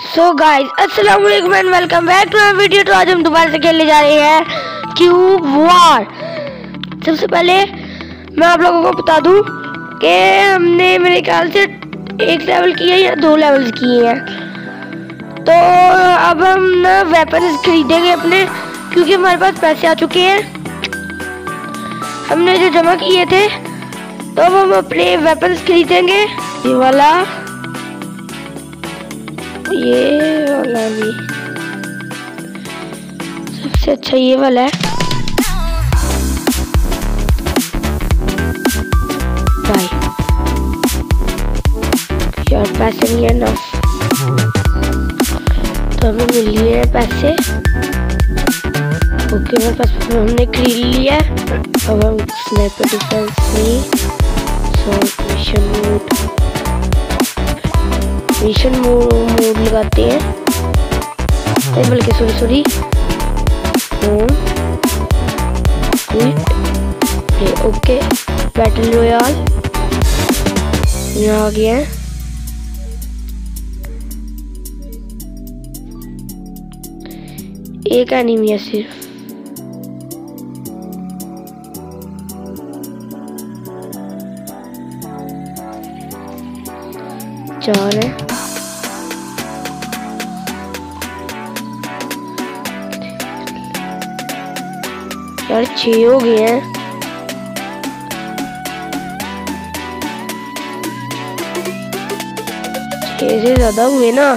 सो guys अस्सलाम वालेकुम and welcome back to my video तो आज हम दोबारा से खेलने जा रहे हैं क्यूब वार सबसे पहले मैं आप लोगों को बता दूँ कि हमने मेरे ख्याल से एक लेवल किया या दो लेवल्स किए हैं। तो अब हम ना वेपन खरीदेंगे अपने, क्योंकि हमारे पास पैसे आ चुके हैं। हमने जो जमा किए थे तो अब हम अपने वेपन्स खरीदेंगे। ये वाला। ये वाला भी। सबसे अच्छा ये वाला है। भाई यार, पैसे नहीं है ना। तो हमें मिल लिए हैं पैसे। ओके, मेरे पास हमने खरीद लिया। अब हम स्नाइपर डिफेंस में so mission mode mission mode लगाते हैं बल्कि sorry sorry okay battle royale यहाँ आ गया है एक एनिमी है सिर्फ़ चार है यार छह हो गए हैं। छह से ज़्यादा हुए ना।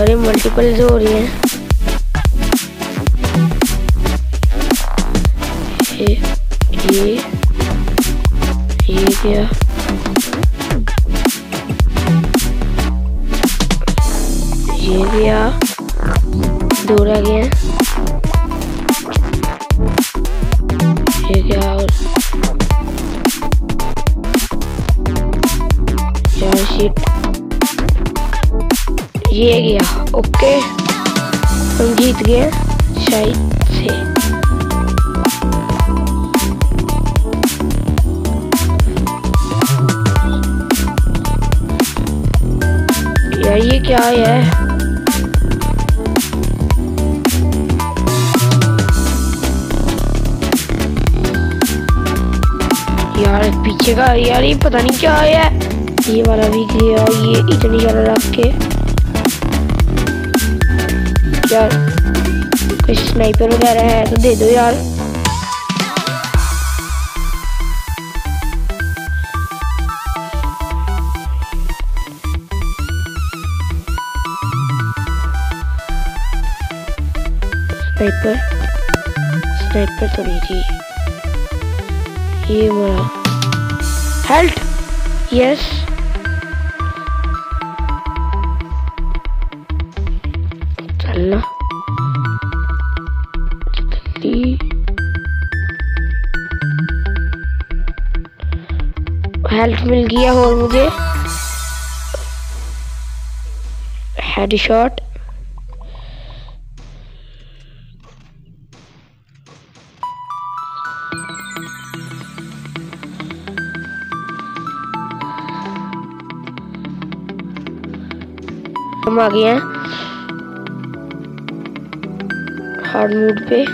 अरे मल्टीपल से हो रही है। ये ये ये क्या? दो रह गए ये क्या और यार शीट ये गया, ओके। हम जीत गए, शायद से। यार, ये क्या है? यार यार ये पता नहीं क्या है ये वाला भी गया ये इतनी ज़्यादा रख के। यार कुछ स्नाइपर वगैरह है तो दे दो यार। स्नाइपर स्नाइपर तो नहीं थी। ये वाला। हेल्थ यस चलना। हेल्थ मिल गया और मुझे। हेड शॉट हम आ गए हैं। हार्ड मूड पे।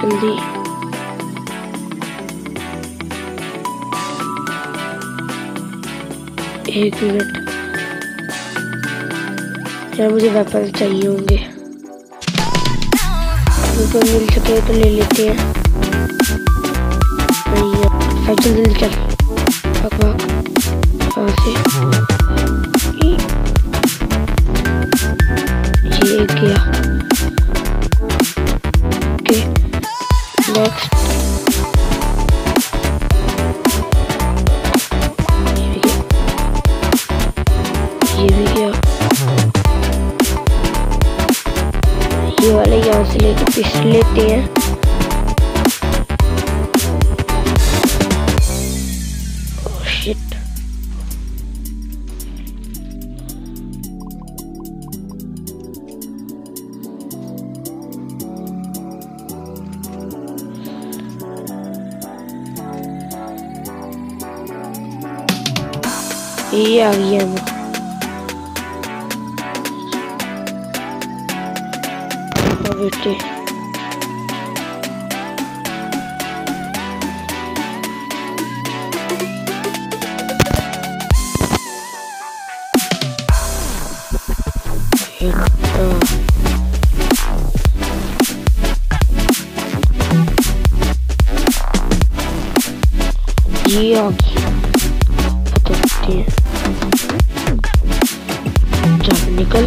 जल्दी। एक मिनट। यार मुझे वेपन चाहिए होंगे। तो मिल सके तो ले लेते हैं। अब जल्दी जल्दी चल भाग भाग यहाँ से ये गया ओके नेक्स्ट ये वाले यहाँ से लेके पिस लेते हैं ये आ गई है बेटे बताते हैं। जब निकल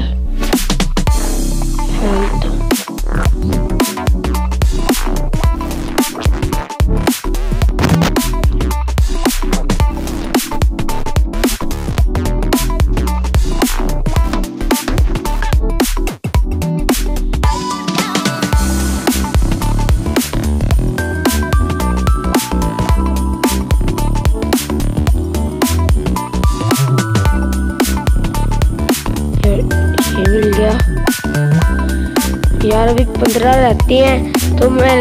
अभी पंद्रह रहती हैं तो मैं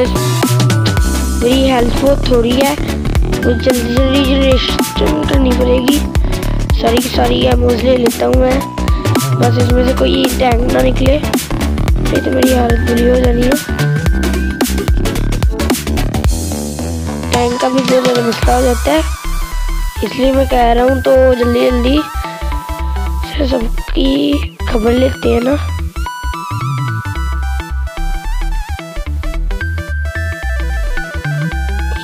मेरी हेल्प बहुत थोड़ी है। तो जल्दी जल्दी जनरेशन करनी पड़ेगी। सारी की सारी एमोज ले लेता हूँ मैं। बस इसमें से कोई टैंक ना निकले। नहीं तो मेरी हालत बुरी हो जानी है। टैंक का भी बहुत ज़्यादा मसला हो जाता है। इसलिए मैं कह रहा हूँ तो जल्दी जल्दी। सबकी खबर लेते हैं ना।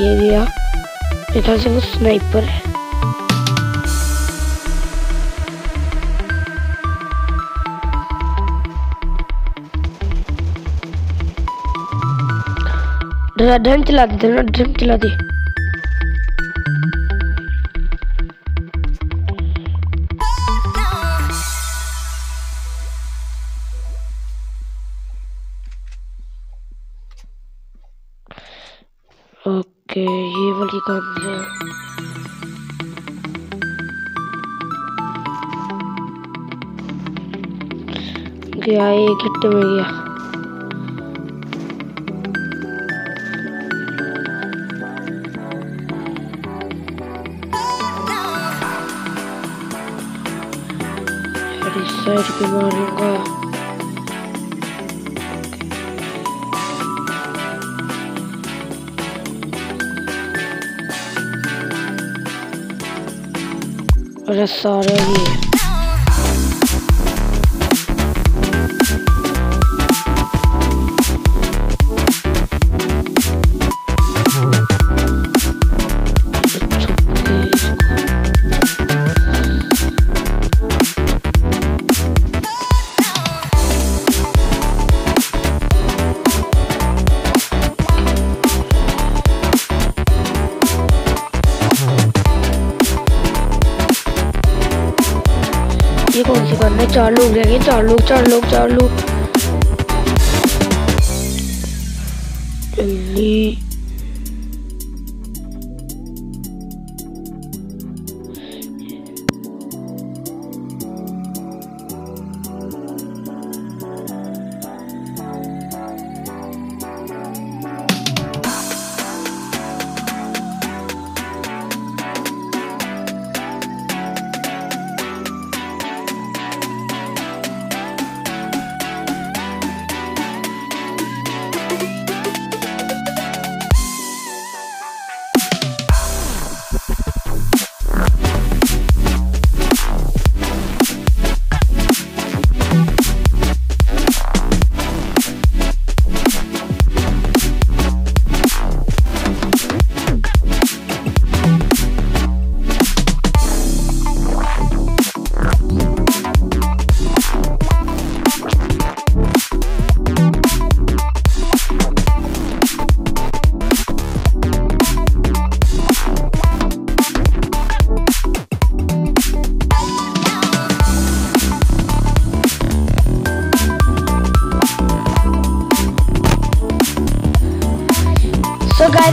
ये दिया ख्याल से वो स्नाइपर है ड्रम चला दे ड्रम चला दे ओके ये वाली कौन सी है गया ये किट्टे में गया यार इस साइड पे मारूँगा अरे सारे ही ये कौन सी गन है चार लोग रहेंगे चार लोग चार लोग चार लोग। जल्दी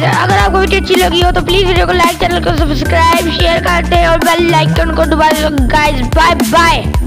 गाइस अगर आपको वीडियो अच्छी लगी हो तो प्लीज़ वीडियो को लाइक चैनल को सब्सक्राइब शेयर करते हैं और बेल लाइकन को दबा दो। Guys bye bye